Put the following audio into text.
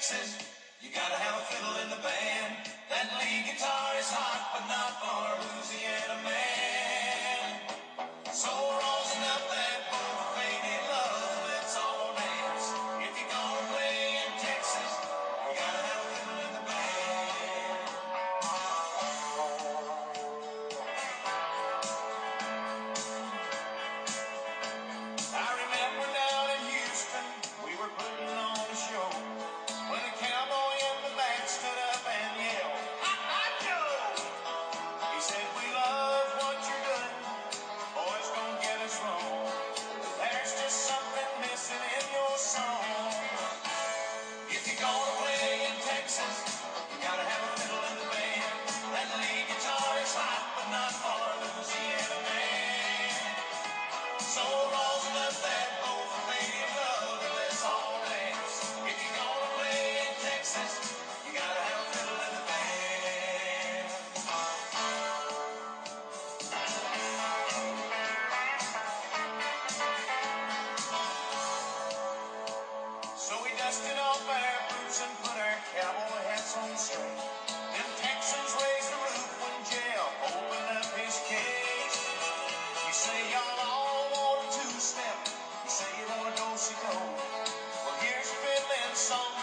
Texas, you gotta have a fiddle in the band. That lead guitar is hot, soul.